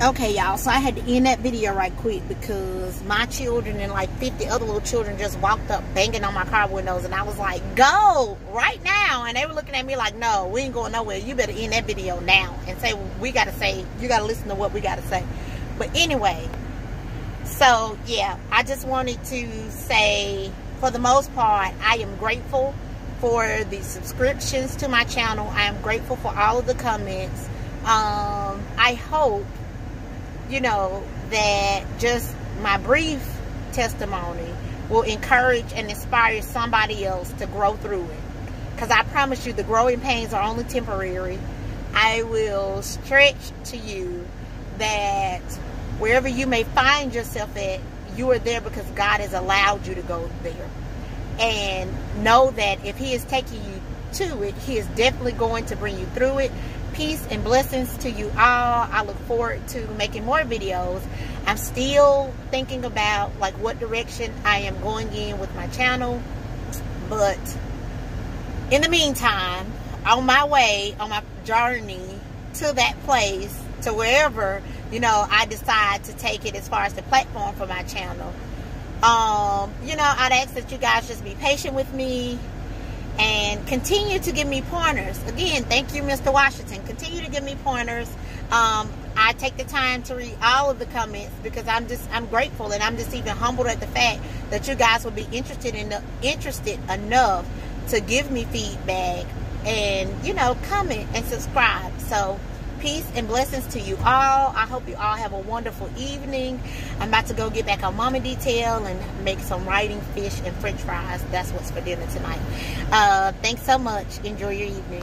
Okay, y'all, so I had to end that video right quick because my children and like 50 other little children just walked up banging on my car windows and I was like, go right now. And they were looking at me like, no, we ain't going nowhere. You better end that video now and say, we got to say, you got to listen to what we got to say. But anyway, so yeah, I just wanted to say, for the most part, I am grateful for the subscriptions to my channel. I am grateful for all of the comments. Um, I hope you know, that just my brief testimony will encourage and inspire somebody else to grow through it. Because I promise you, the growing pains are only temporary. I will stretch to you that wherever you may find yourself at, you are there because God has allowed you to go there. And know that if He is taking you to it, He is definitely going to bring you through it peace and blessings to you all. I look forward to making more videos. I'm still thinking about like what direction I am going in with my channel. But in the meantime, on my way, on my journey to that place, to wherever, you know, I decide to take it as far as the platform for my channel. Um, you know, I'd ask that you guys just be patient with me and continue to give me pointers. Again, thank you, Mr. Washington. Continue to give me pointers. Um, I take the time to read all of the comments because I'm just I'm grateful and I'm just even humbled at the fact that you guys will be interested in interested enough to give me feedback and you know comment and subscribe. So Peace and blessings to you all. I hope you all have a wonderful evening. I'm about to go get back on Mama Detail and make some whiting fish and french fries. That's what's for dinner tonight. Uh, thanks so much. Enjoy your evening.